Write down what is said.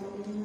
Gracias.